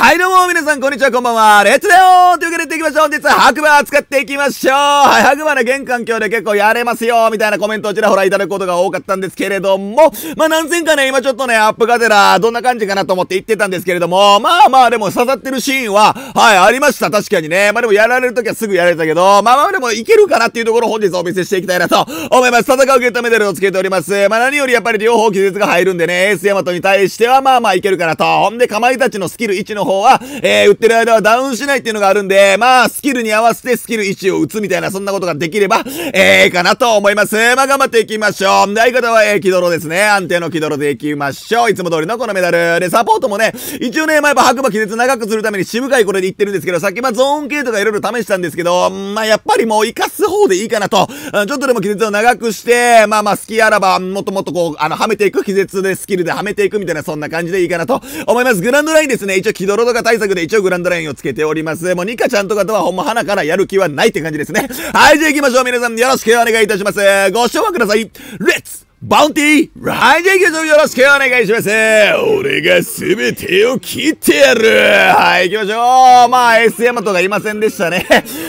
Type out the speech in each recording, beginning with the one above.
はい、どうも、皆さん、こんにちは、こんばんは。レッツだよというわけで、やっていきましょう。本日は白馬を使っていきましょう。はい、白馬の現環境で結構やれますよ、みたいなコメントをちらほらいただくことが多かったんですけれども、まあ、何千かね、今ちょっとね、アップがてら、どんな感じかなと思って言ってたんですけれども、まあまあ、でも刺さってるシーンは、はい、ありました。確かにね。まあでも、やられるときはすぐやられたけど、まあまあでも、いけるかなっていうところを本日お見せしていきたいなと思います。戦うゲットメダルをつけております。まあ何よりやっぱり両方気絶が入るんでね、エースヤマトに対しては、まあまあいけるかなと。ほんで、かまいたちのスキル1の方は、えー、打ってる間はダウンしないっていうのがあるんで、まあ、スキルに合わせてスキル1を打つみたいな、そんなことができれば、ええー、かなと思います。まあ、頑張っていきましょう。で、相方は、えー、キドロですね。安定のキドロでいきましょう。いつも通りのこのメダル。で、サポートもね、一応ね、まあ、やっぱ白馬気絶長くするために渋いこれで言ってるんですけど、さっきまあ、ゾーン系とかいろいろ試したんですけど、まあ、やっぱりもう活かす方でいいかなと。ちょっとでも気絶を長くして、まあまあ、好きあらば、もっともっとこう、あの、はめていく、気絶でスキルではめていくみたいな、そんな感じでいいかなと思います。グランドラインですね。一応、キドロとか対策で一応グランドラインをつけております。もうニカちゃんとかとはほんま鼻からやる気はないって感じですね。はい、じゃあ行きましょう。皆さんよろしくお願いいたします。ご視聴ください。レッツバウンティーはい、じゃあ行きましょう。よろしくお願いします。俺が全てを切ってやるはい、行きましょう。まあ、SM とかいませんでしたね。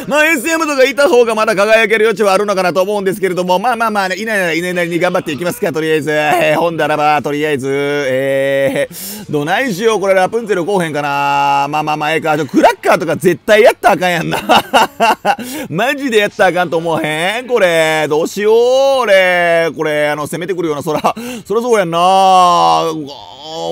まあ、SM とかいた方がまだ輝ける余地はあるのかなと思うんですけれども、まあまあまあね、いないならいないなりに頑張っていきますか、とりあえず。えー、ほんだらば、とりあえず、えー、どないしよう、これラプンツェル後編かなまあまあまあ、ええか。クラカーとか絶対やったらあかんやんな。マジでやったらあかんと思わへん？これ、どうしよう、俺。これ、あの、攻めてくるような空。そりゃそうやんな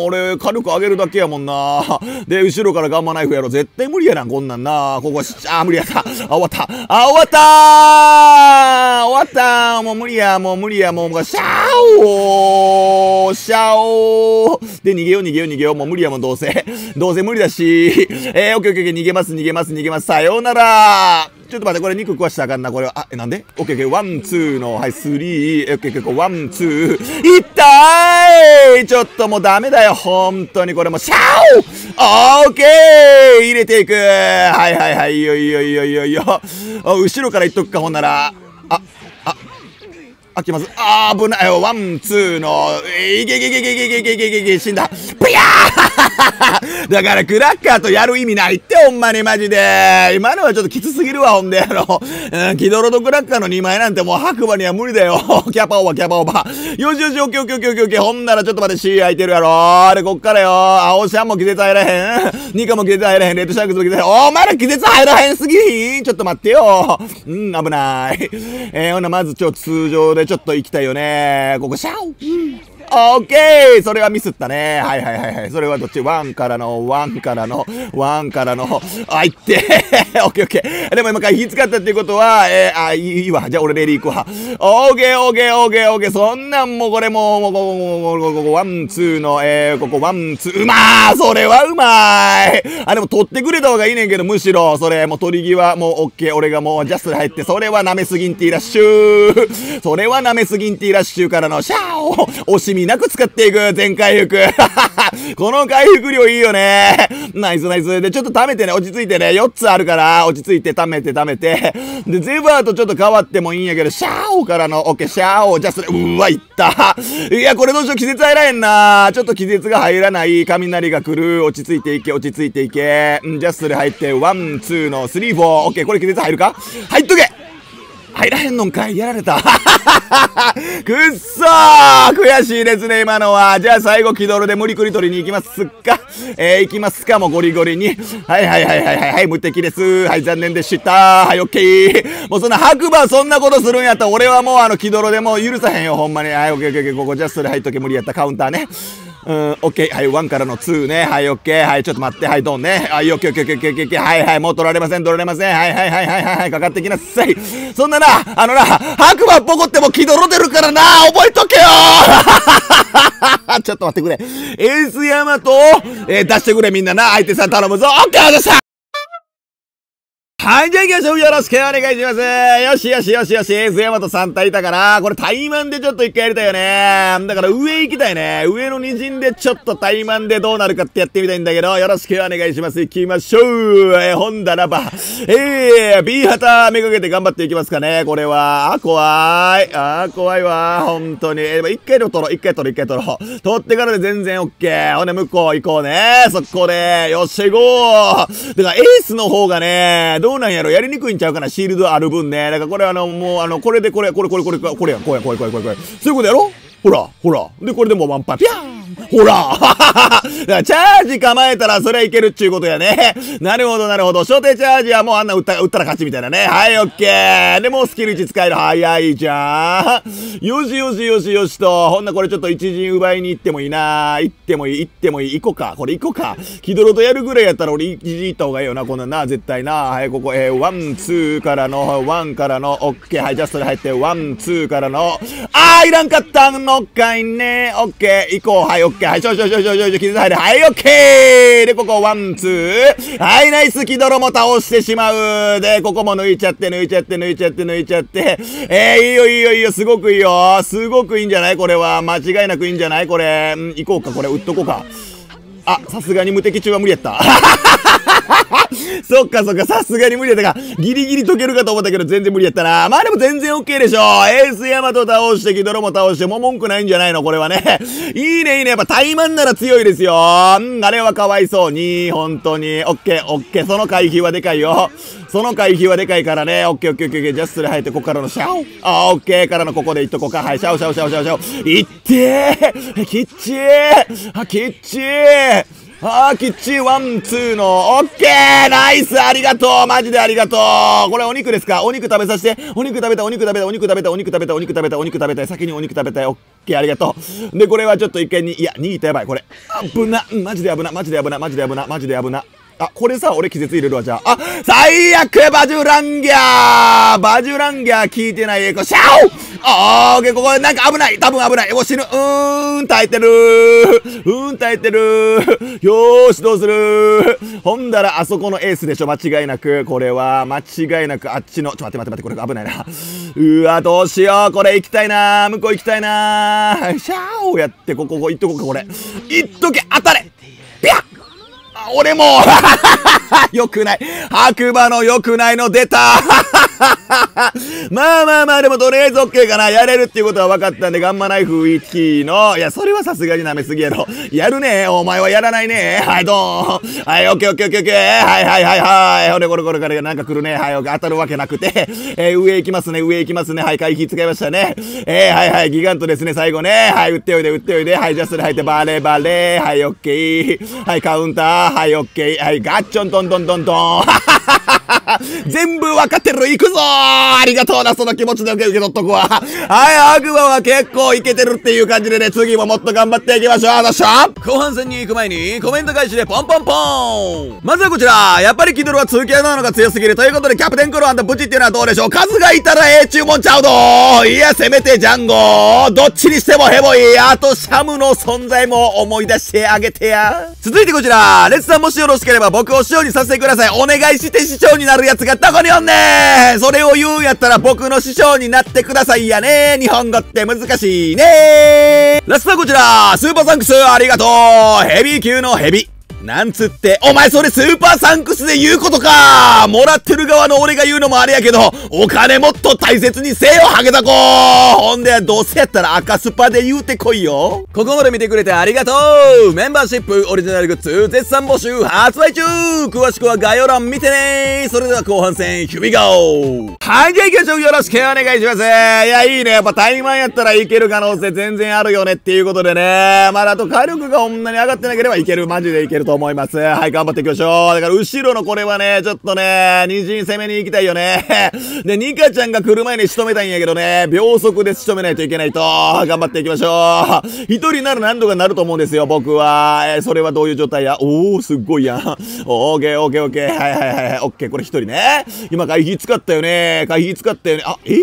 俺、火力上げるだけやもんな。で、後ろからガンマナイフやろ。絶対無理やなこんなんな。ここ、しあ、無理やった。あ、終わった。あ、終わった終わったもう無理や、もう無理や、もう、シャオーシャオーで、逃げよう、逃げよう、逃げよう。もう無理やもん、どうせ。どうせ無理だし。えー、オッケーオッケー、逃げます、逃げます、逃げます。さようならちょっと待って、これ肉食わしたらあかんな、これは。あ、え、なんで？オッケーオッケー、ワン、ツーの、はい、スリー、オッケーオッケー、ワン、ツー、いったーいちょっともうダメだよ、本当にこれも、シャオオッケー入れていくはいはいはい、いいよいいよいいよいいよいいよ。後ろからいっとくか、ほんなら。あ、あ、あ、きます。あー、危ないよ。ワン、ツーの、いけいけいけいけいけいけいけいけいけ死んだ。ぷやーだから、クラッカーとやる意味ないって、ほんまにマジで。今のはちょっときつすぎるわ、ほんで、あの、うん、キドロとクラッカーの2枚なんてもう白馬には無理だよ。キャパオーバー、キャパオーバー。よしよし、オッケーオッケーオッケーオッケー。ほんならちょっと待って、C 空いてるやろ。あれ、こっからよ。青シャンも気絶入らへん。ニカも気絶入らへん。レッドシャークスも気絶入らへん。お前ら気絶入らへんすぎひんちょっと待ってよ。うん、危ない。えー、ほんなまずちょっと通常でちょっと行きたいよね。ここ、シャオ、うんオッケーそれはミスったね。はいはいはいはい。それはどっち？ワンからの、ワンからの、ワンからの、あ、いって オッケーオッケー。でも今から火使ったっていうことは、えー、あ、いいわ。じゃあ俺レディー行くわ。オッケーオッケーオッケーオッケー。そんなんもうこれもう、もう、もう、もう、ここ、ワン、ツーの、えー、ここ、ワン、ツー、うまーそれはうまいあ、でも取ってくれた方がいいねんけど、むしろ、それ、もう取り際、もうオッケー。俺がもうジャスト入って、それは舐めすぎんティーラッシュそれは舐めすぎんティーラッシュからの、シャオ惜しみなく使っていく全回復。この回復量いいよね。ナイスナイス。で、ちょっと溜めてね、落ち着いてね、4つあるから、落ち着いて溜めて溜めて。で、ゼバーとちょっと変わってもいいんやけど、シャオからの、オッケー、シャオ、じゃあそれ、うわ、いった。いや、これどうしよう、気絶入らへんな。ちょっと気絶が入らない、雷が来る、落ち着いていけ、落ち着いていけ。んじゃあそれ入って、ワン、ツーの、スリー、フォー。オッケー、これ気絶入るか？入っとけ！入らへんのんかいやられた。くっそー悔しいですね、今のは。じゃあ最後、気取るで無理くり取りに行きますか。えー、行きますか、もうゴリゴリに。はいはいはいはいはい、はい、無敵です。はい、残念でした。はい、オッケー。もうそんな白馬そんなことするんやったら、俺はもうあの、気取るでもう許さへんよ、ほんまに。はい、オッケーオッケー、ここジャストで入っとけ無理やった、カウンターね。うん、オッケー。はい、1からの2ね。はい、オッケー。はい、ちょっと待って。はい、ドンね。はい、オッケー、オッケー、オッケー、オッケー。はい、はい、もう取られません、取られません。はい、はい、はい、はい、はい、かかってきなさい。そんなな、あのな、白馬ポコっても気取ろてるからな、覚えとけよ ちょっと待ってくれ。エースヤマト、えー、出してくれみんなな。相手さん頼むぞ。オッケー、あざしたはい、じゃあ行きましょう。よろしくお願いします。よしよしよしよし。S ヤマト3体いたから、これ怠慢でちょっと一回やりたいよね。だから上行きたいね。上の二陣でちょっと怠慢でどうなるかってやってみたいんだけど、よろしくお願いします。行きましょう。えー、ほんだらば。えー、B 旗めがけて頑張っていきますかね。これは。あ、怖い。あ、怖いわ。本当に。えー、一回で取ろう。一回取ろう。一回取ろう。取ってからで全然 OK。ほんで、向こう行こうね。そこで。よっしゃ、行こう。だからエースの方がね、どうなんやろやりにくいんちゃうかなシールドある分ね。だからこれあの、もうあの、これでこれ、これこれこれ、これや、これや、これこれこれこれ。そういうことやろ？ほら、ほら。で、これでもうワンパン、ピャーンほら チャージ構えたらそれはいけるっちゅうことやね。なるほど、なるほど。初手チャージはもうあんな打った、打ったら勝ちみたいなね。はい、オッケー。で、もうスキル1使える。早いじゃん。よしよしよしよしと。ほんなこれちょっと一陣奪いに行ってもいいな。行ってもいい、行ってもいい。行こうか。これ行こうか。キドロとやるぐらいやったら俺一陣行った方がいいよな。こんなな、絶対な。はい、ここ、えー、 one、two からの、 one からの、オッケー。はい、ジャストで入って、 one、two からの、あー、いらんかったのかいね。オッケー。行こう。はい、いオッケー。はい、ちょちょちょちょちょちょ、気絶入る。はい、オッケーで、ここ、 one、two。はい、ナイス、キドロも倒してしまう。で、ここも抜いちゃって、抜いちゃって、抜いちゃって、抜いちゃって。えー、いいよ、いいよ、いいよ、すごくいいよ。すごくいいんじゃない？これは。間違いなくいいんじゃない？これ。ん、行こうか、これ、売っとこうか。あ、さすがに無敵中は無理やった。そっかそっか、さすがに無理やったか。ギリギリ解けるかと思ったけど全然無理やったな。まあでも全然 OK でしょ。エースヤマト倒して、キドロも倒して、もう文句ないんじゃないのこれはね。いいねいいね。やっぱタイマンなら強いですよ。うんあれはかわいそうに。本当に。オッケーオッケー。その回避はでかいよ。その回避はでかいからね。オッケーオッケーオッケー。ジャストで入って、ここからのシャオ。あ、オッケーからのここでいっとこうか。はい、シャオシャオシャオシャオシャオ。いってー きっちーあ、きっちーあー、きっちー one、two の、オッケーナイスありがとうマジでありがとうこれお肉ですか？お肉食べさせてお肉食べた、お肉食べた、お肉食べた、お肉食べた、お肉食べた、お肉食べたい、先にお肉食べたい。オッケーありがとう。で、これはちょっと一見に、いや、2位とやばい、これ。危な、マジで危な、マジで危な、マジで危な、マジで危な。あ、これさ、俺気絶入れるわ、じゃあ。あ、最悪バジュランギャー。バジュランギャー聞いてないエコ、シャオ。あー、オッケー、ここなんか危ない。多分危ない。お、死ぬ。うーん、耐えてる。うーん、耐えてる。よーし、どうする。ほんだら、あそこのエースでしょ、間違いなく。これは、間違いなく、あっちの、ちょ、待って待って待って、これ危ないな。うわ、どうしよう、これ行きたいな。向こう行きたいな。シャーをやって、ここ、ここ行っとこうか、これ。行っとけ、当たれ。俺も よくない。白馬の良くないの出た まあまあまあ、でもとりあえず OK かな。やれるっていうことは分かったんで、ガンマナイフウィッキーの、いや、それはさすがに舐めすぎやろ。やるねお前はやらないねはい、どうはい、オッケーオッケーオッケーオッケー。はいはいはいはい。ほれこれこれからなんか来るね。はい、当たるわけなくて。えー、上行きますね、上行きますね。はい、回避使いましたね。えー、はいはい、ギガントですね、最後ね。はい、打っておいで、打っておいで。はい、ジャストで入って、バレバレ。はい、オッケー。はい、カウンター。はい、オッケー。はい、ガッチョントントントントン。全部分かってる行くぞありがとうな、その気持ちで受け取っとくわ。はい、悪魔は結構いけてるっていう感じでね、次ももっと頑張っていきましょう。どうしょ後半戦に行く前に、コメント返しでポンポンポン。まずはこちら、やっぱりキドルは通気なのが強すぎる。ということで、キャプテンクローブチっていうのはどうでしょう数がいたらええ注文ちゃうどいや、せめてジャンゴどっちにしてもヘボい。あとシャムの存在も思い出してあげてや。続いてこちら、レッツさんもしよろしければ僕を師匠にさせてください。お願いして師匠になるやつがどこにおんねんそれを言うんやったら僕の師匠になってくださいやね。日本語って難しいね。ラストはこちら。スーパーサンクス。ありがとう。ヘビー級のヘビなんつって、お前それスーパーサンクスで言うことか。もらってる側の俺が言うのもあれやけど、お金もっと大切にせよ、ハゲタコ。ほんで、どうせやったら赤スパで言うてこいよ。ここまで見てくれてありがとう。メンバーシップオリジナルグッズ絶賛募集発売中。詳しくは概要欄見てね。それでは後半戦、ヒュビゴー。はい、じゃあ行きましょうよろしくお願いします。いや、いいね。やっぱタイマンやったらいける可能性全然あるよねっていうことでね。まだあと火力がこんなに上がってなければいける。マジでいけると思います。はい、頑張っていきましょう。だから、後ろのこれはね、ちょっとね、二陣攻めに行きたいよね。で、ニカちゃんが来る前に仕留めたいんやけどね、秒速で仕留めないといけないと、頑張っていきましょう。一人なら何度かなると思うんですよ、僕は。えー、それはどういう状態や？おー、すっごいやん。オーケー、オーケー、オーケー。はいはいはい。オッケー、これ一人ね。今、回避使ったよね。回避使ったよね。あ、え？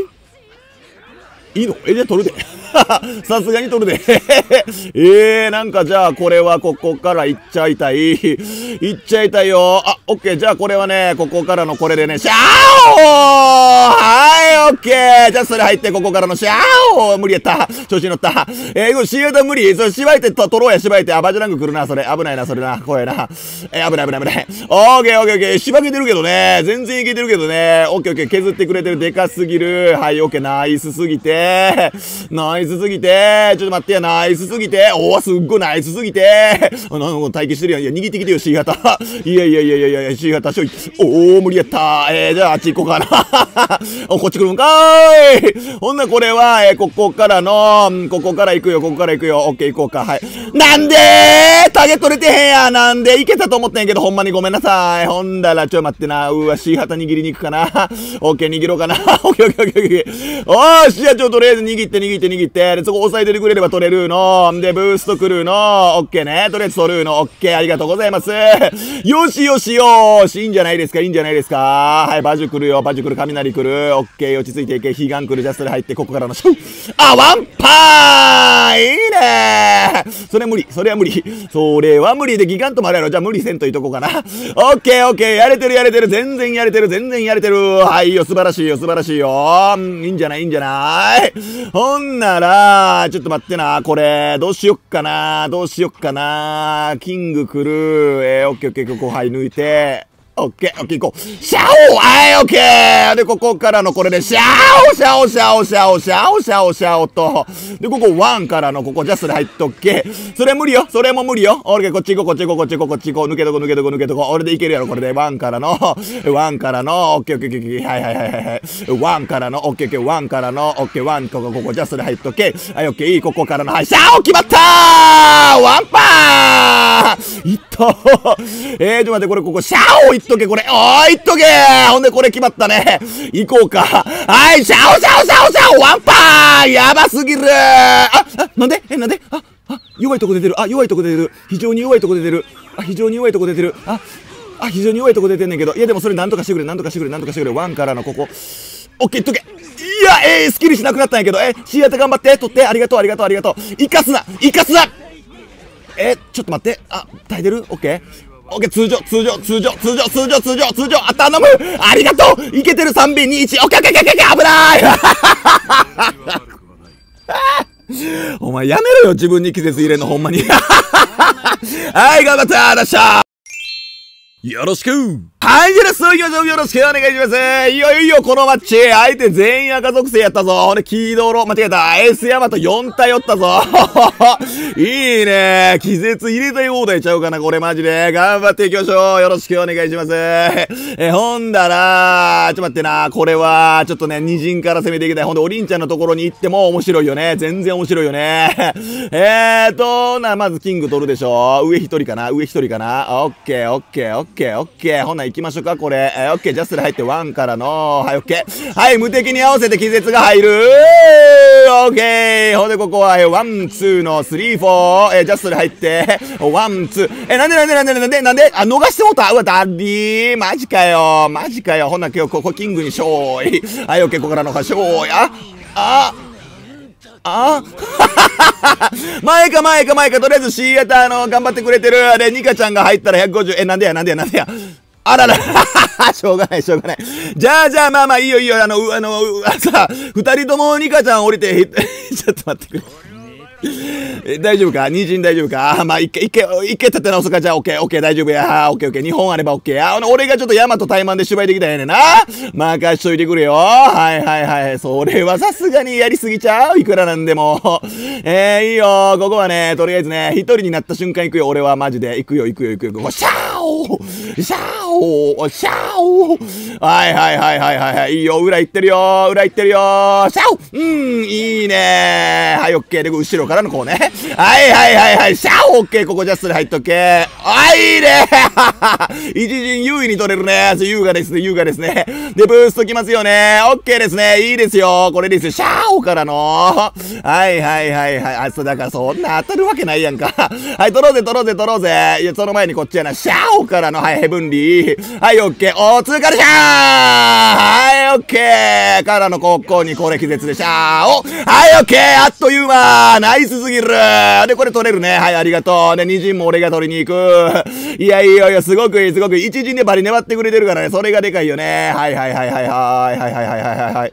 いいの？え、じゃあ取るで。さすがに取るで。えー、なんかじゃあこれはここから行っちゃいたい。行っちゃいたいよ。あ、オッケー。じゃあこれはね、ここからのこれでね、シャーオはい、オッケー。じゃあそれ入って、ここからのシャーオ無理やった。調子に乗った。えー、シータ無理。それ、しばいてと、取ろうや、しばいて。あ、バジラング来るな、それ。危ないな、それな。怖いな。えー、危ない危ない危ない。オッケーオッケーオッケー。しばけてるけどね。全然いけてるけどね。オッケーオッケー。削ってくれてる。でかすぎる。はい、オッケー。ナイスすぎて。ナイスすぎて。ちょっと待ってや。ナイスすぎて。おー、すっごいナイスすぎて。あ、なんか待機してるやん。いや、握ってきてよ、C 型。いやいやいやいやいや、C 型、しょい。おー、無理やった。えー、じゃああっち行こうかな。お、こっち来るんかーい。ほんなこれは、えー、ここからの、ここから行くよ、ここから行くよ。オッケー行こうか。はい。なんでー？タゲ取れてへんや。なんで？いけたと思ってんけど、ほんまにごめんなさい。ほんだら、ちょ、待ってな。うわ、C 旗握りに行くかな。オッケー握ろうかな。オッケーオッケーオッケーオッケー。おーし、じゃあちょ、とりあえず握って握って握って。で、そこ押さえててくれれば取れるの。で、ブースト来るの。オッケーね。とりあえず取るの。オッケー、ありがとうございます。よしよしよし。いいんじゃないですか、いいんじゃないですか？はい、バジュ来るよ。バジュ来る、雷来る。オッケー、落ち着いていけ。悲願来る。ジャストで入って、ここからのシューあ、ワンパーいいねそれ無理。それは無理。それは無理でギガントもあるやろ。じゃあ無理せんといとこうかな。オッケー、オッケー。やれてる、やれてる。全然やれてる、全然やれてる。はいよ、素晴らしいよ、素晴らしいよ。いいんじゃない、いいんじゃない？ほんなら、ちょっと待ってな。これ、どうしよっかな。どうしよっかな。キング来る。えー、オッケーオッケー、ここ、はい、抜いて。オッケー、オッケー、行こう。シャオはい、オッケーで、ここからのこれで、シャオシャオシャオシャオシャオシャオシャオと。で、ここ one からのここジャスで入っとけ。それ無理よ。それも無理よ。オッケー、こっち行こう、こっち行こう、こっち行こう、こっち行こう。抜けとこ、抜けとこ、抜けとこ。俺でいけるやろ、これで。 one からの、 one からの、オッケー、オッケー、オッケー、はいはいはいはいはい。 one からの、オッケー、オッケー、 one からの、オッケー、 one、ここ、ここ、ジャスで入っとけ。はい、オッケー、いい、ここからの、はい、シャオ決まったーワンパーいった えー、ちょっと待って、これ、ここ、シャオいっとけ、これ。おーいっとけほんでこれ決まったね。行こうか。はい、シャオシャオシャオシャオワンパーやばすぎるあ、あ、なんで？え、なんで？あ、あ、弱いとこ出てる。あ、弱いとこ出てる。非常に弱いとこ出てる。あ、非常に弱いとこ出てる。あ、あ、非常に弱いとこ出てんねんけど。いや、でもそれなんとかしてくれ、なんとかしてくれ、なんとかしてくれ。ワンからのここ。オッケー、いっとけ。いや、えー、スキルしなくなったんやけど、えー、シーアタ頑張って、取って、ありがとう、ありがとう、ありがとう。生かすな生かすなえ、ちょっと待って。あ、耐えてる？オッケーオッケー、通常、通常、通常、通常、通常、通常、通常、あ、頼む。ありがとう。いけてる !3 B、2、1、オッケーオッケーオッケー危ない。お前やめろよ、自分に季節入れんの、ほんまに。はい、頑張ったらっしゃよろしく。はい、じゃあ、そういきましょう。よろしくお願いします。いよいよ、このマッチ、相手全員赤属性やったぞ。ほんで、黄道路、間違えた。エースヤマト4体おったぞ。いいね。気絶入れたい放題ちゃうかな、これマジで。頑張っていきましょう。よろしくお願いします。え、ほんだら、ちょっと待ってな。これは、ちょっとね、二陣から攻めていきたい。ほんで、おりんちゃんのところに行っても面白いよね。全然面白いよね。えーと、な、まずキング取るでしょ。上一人かな？上一人かな？オッケー、オッケー、オッケー、オッケー。ほんな行きましょうか、これ。えー、オッケー、ジャストで入ってワンからの、はい、オッケー。はい、無敵に合わせて気絶が入るオッケーほんで、ここは、えー、ワン、ツーのスリー、フォー、えー、ジャストで入って、ワン、ツー。えー、なんでなんでなんでなんでなんで？あ、逃してもうた？うわ、ダッディーマジかよマジかよほんな、今日、ここ、キングに勝利。はい、オッケー、ここからの勝利。あ、あ、あ 前か前か前か、とりあえず C 型、あの、頑張ってくれてる。で、ニカちゃんが入ったら150。え、なんでや、なんでや、なんでや。あらら、しょうがない、しょうがない。じゃあ、じゃあ、まあまあ、いいよ、いいよ、あの、あの、さ、二人ともニカちゃん降りて、ちょっと待ってくれ。え大丈夫か？二陣大丈夫か？あまあ、一回、一回、一回立て直すか。じゃあ、オッケー、オッケー、大丈夫や。オッケー、オッケー。日本あればオッケーや。俺がちょっと山と対マンで芝居できたんやねんな。任しといてくれよ。はいはいはい。それはさすがにやりすぎちゃう？いくらなんでも。えー、いいよ。ここはね、とりあえずね、一人になった瞬間行くよ。俺はマジで。行くよ、行くよ、行くよ。ここ、シャーオシャオシャオはいはいはいはいはいはい。いいよ。裏行ってるよ。裏行ってるよ。シャオうん、いいねはい、オッケー。で、後ろからのこうね。はいはいはいはい。シャオオッケー。ここジャストで入っとけ。あ、いいね一陣優位に取れるね。優雅ですね、優雅ですね。で、ブーストきますよね。オッケーですね。いいですよ。これですよ。シャオからの。はいはいはいはい。あ、そう、だからそんな当たるわけないやんか。はい、取ろうぜ、取ろうぜ、取ろうぜ。いや、その前にこっちやな。シャオ青からの、はい、ヘブンリー。はい、オッケー。おー、通過でしゃーはい、オッケーからのここにこれ気絶でした。おはい、オッケーあっという間ナイスすぎるで、これ取れるね。はい、ありがとう。で、二陣も俺が取りに行く。いや、いいよ、いや、すごくいい、すごくいい。一陣でバリ粘ってくれてるからね。それがでかいよね。はいはいはいはいはい。はいはいはいはいはい、はい。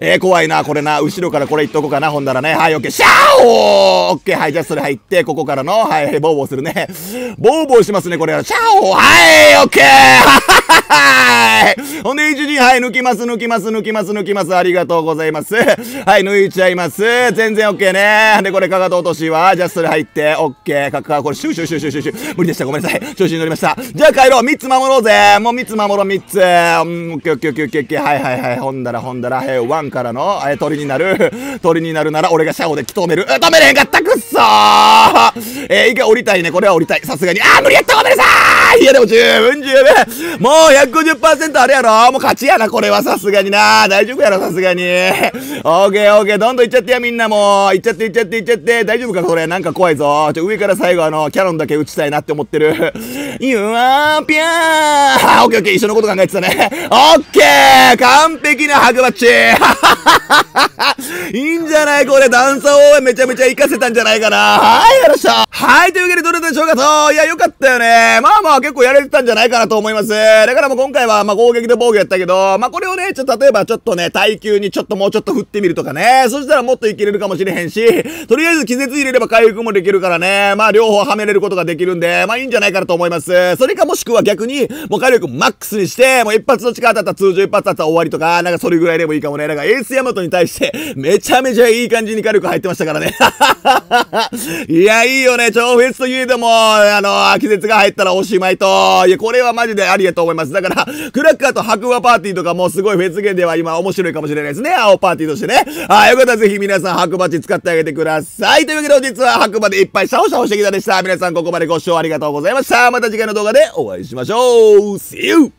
えー、怖いな、これな。後ろからこれいっとこうかな、ほんだらね。はい、オッケー。シャオーオッケー、はい、じゃあそれ入って、ここからの、はい、ボーボーするね。ボーボーしますね、これ。シャオーはい、オッケーはい。ほんで、一陣、はい、抜きます、抜きます、抜きます、抜きます。ありがとうございます。はい、抜いちゃいます。全然オッケーね。で、これ、かかと落としは、じゃあそれ入って、オッケー。かか、これ、シューシューシューシューシュー。無理でした。ごめんなさい。調子に乗りました。じゃあ帰ろう。三つ守ろうぜ。もう三つ守ろう、三つ。うん、オッケーオッケーオッケーオッケー。はいはいはい。ほんだらほんだら、へワンからの、え、鳥になる。鳥になるなら、俺がシャオで止める。止めれへんかったくっそーえー、一回降りたいね。これは降りたい。さすがに。あー、無理やったごめんなさいいや、でも十分十分。もう150%あれやろもう勝ちやな、これはさすがにな。大丈夫やろ、さすがに。オーケーオーケー。どんどんいっちゃってや、みんなもう。いっちゃっていっちゃっていっちゃって。大丈夫か、これ。なんか怖いぞ。ちょ、上から最後あの、キャノンだけ撃ちたいなって思ってる。You are ぴゃーオッケーオッケー。一緒のこと考えてたね。オッケー完璧なハグバッチ いいんじゃないこれ、段差応援めちゃめちゃ活かせたんじゃないかな。はい、よろしゃ。はい、というわけでどれでしょうかと。いや、よかったよね。まあまあ結構やれてたんじゃないかなと思います。だからもう今回は、まあ攻撃で防御やったけど、まあこれをね、ちょっと例えばちょっとね、耐久にちょっともうちょっと振ってみるとかね。そしたらもっといけれるかもしれへんし、とりあえず気絶入れれば回復もできるからね。まあ両方はめれることができるんで、まあいいんじゃないかなと思います。それかもしくは逆に、もう火力マックスにして、もう一発の力当たったら通常一発当ったら終わりとか、なんかそれぐらいでもいいかもね。なんかエースヤマトに対して、めちゃめちゃいい感じに火力入ってましたからね。いや、いいよね。超フェスといえども、あの、気絶が入ったらおしまいと。いや、これはマジでありやと思います。だから、クラッカーと白馬パーティーとかもすごいフェスゲンでは今面白いかもしれないですね。青パーティーとしてね。はい、よかったらぜひ皆さん白馬地使ってあげてください。というわけで本日は白馬でいっぱいシャオシャオしてきたでした。皆さんここまでご視聴ありがとうございました。また次回の動画でお会いしましょう。See you!